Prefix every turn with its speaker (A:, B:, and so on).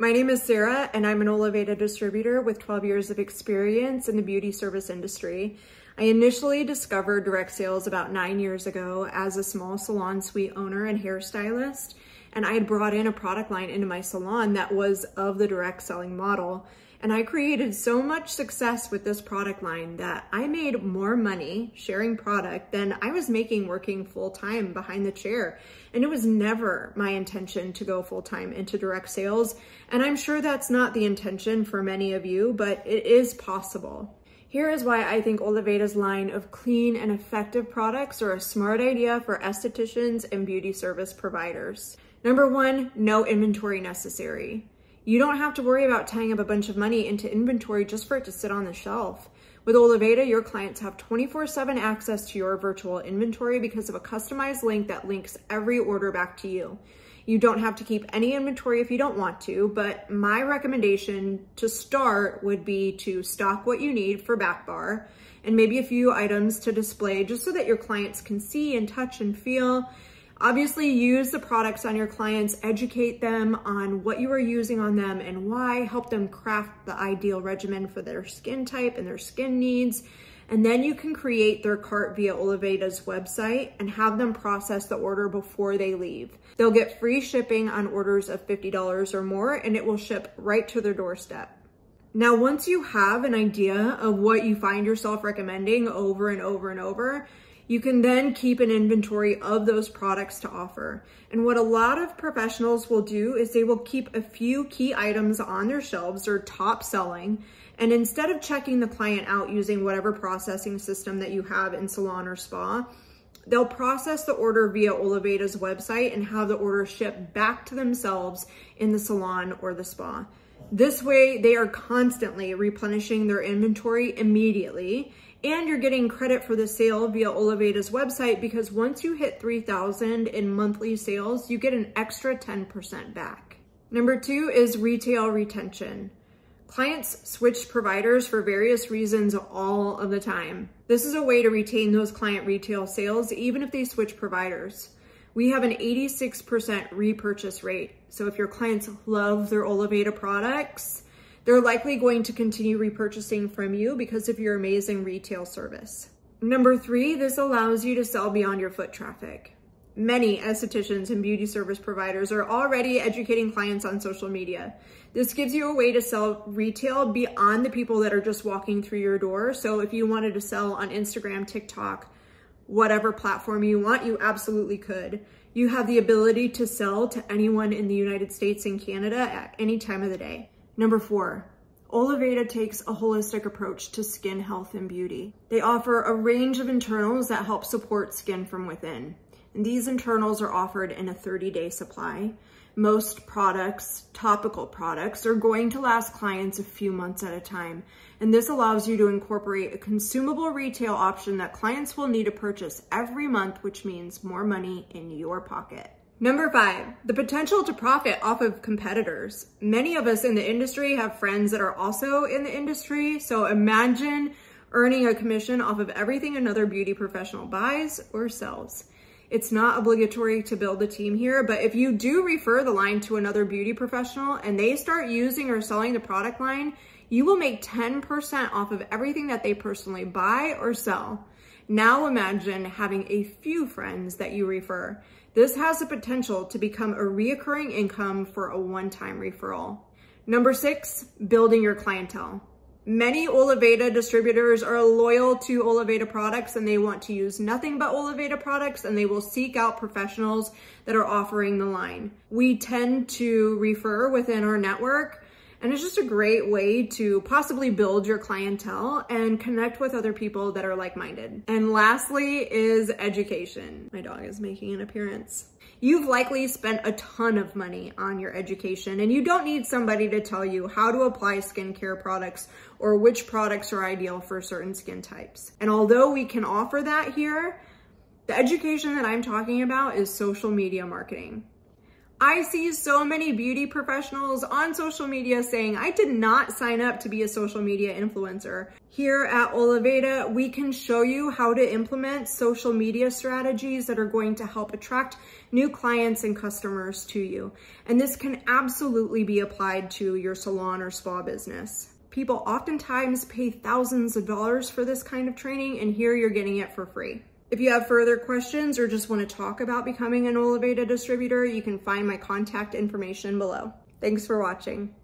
A: My name is Sara and I'm an Oliveda distributor with 12 years of experience in the beauty service industry. I initially discovered direct sales about nine years ago as a small salon suite owner and hairstylist. And I had brought in a product line into my salon that was of the direct selling model. And I created so much success with this product line that I made more money sharing product than I was making working full time behind the chair. And it was never my intention to go full time into direct sales. And I'm sure that's not the intention for many of you, but it is possible. Here is why I think Oliveda's line of clean and effective products are a smart idea for estheticians and beauty service providers. Number one, no inventory necessary. You don't have to worry about tying up a bunch of money into inventory just for it to sit on the shelf. With Oliveda, your clients have 24-7 access to your virtual inventory because of a customized link that links every order back to you. You don't have to keep any inventory if you don't want to, but my recommendation to start would be to stock what you need for back bar and maybe a few items to display just so that your clients can see and touch and feel Obviously use the products on your clients, educate them on what you are using on them and why, help them craft the ideal regimen for their skin type and their skin needs. And then you can create their cart via Oliveda's website and have them process the order before they leave. They'll get free shipping on orders of $50 or more and it will ship right to their doorstep. Now, once you have an idea of what you find yourself recommending over and over and over, you can then keep an inventory of those products to offer. And what a lot of professionals will do is they will keep a few key items on their shelves or top selling. And instead of checking the client out using whatever processing system that you have in salon or spa, they'll process the order via Oliveda's website and have the order shipped back to themselves in the salon or the spa. This way, they are constantly replenishing their inventory immediately and you're getting credit for the sale via Oliveda's website because once you hit 3,000 in monthly sales, you get an extra 10% back. Number two is retail retention. Clients switch providers for various reasons all of the time. This is a way to retain those client retail sales even if they switch providers. We have an 86% repurchase rate. So if your clients love their Oliveda products, they're likely going to continue repurchasing from you because of your amazing retail service. Number three, this allows you to sell beyond your foot traffic. Many estheticians and beauty service providers are already educating clients on social media. This gives you a way to sell retail beyond the people that are just walking through your door. So if you wanted to sell on Instagram, TikTok, whatever platform you want, you absolutely could. You have the ability to sell to anyone in the United States and Canada at any time of the day. Number four, Oliveda takes a holistic approach to skin health and beauty. They offer a range of internals that help support skin from within. And these internals are offered in a 30-day supply. Most products, topical products, are going to last clients a few months at a time. And this allows you to incorporate a consumable retail option that clients will need to purchase every month, which means more money in your pocket. Number five, the potential to profit off of competitors. Many of us in the industry have friends that are also in the industry. So imagine earning a commission off of everything another beauty professional buys or sells. It's not obligatory to build a team here, but if you do refer the line to another beauty professional and they start using or selling the product line, you will make 10% off of everything that they personally buy or sell. Now imagine having a few friends that you refer. This has the potential to become a reoccurring income for a one-time referral. Number six, building your clientele. Many Oliveda distributors are loyal to Oliveda products and they want to use nothing but Oliveda products and they will seek out professionals that are offering the line. We tend to refer within our network and it's just a great way to possibly build your clientele and connect with other people that are like-minded. And lastly is education. My dog is making an appearance. You've likely spent a ton of money on your education and you don't need somebody to tell you how to apply skincare products or which products are ideal for certain skin types. And although we can offer that here, the education that I'm talking about is social media marketing. I see so many beauty professionals on social media saying, I did not sign up to be a social media influencer. Here at Oliveda, we can show you how to implement social media strategies that are going to help attract new clients and customers to you. And this can absolutely be applied to your salon or spa business. People oftentimes pay thousands of dollars for this kind of training, and here you're getting it for free. If you have further questions or just want to talk about becoming an Oliveda distributor, you can find my contact information below. Thanks for watching.